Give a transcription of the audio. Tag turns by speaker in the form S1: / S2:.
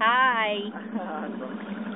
S1: Hi.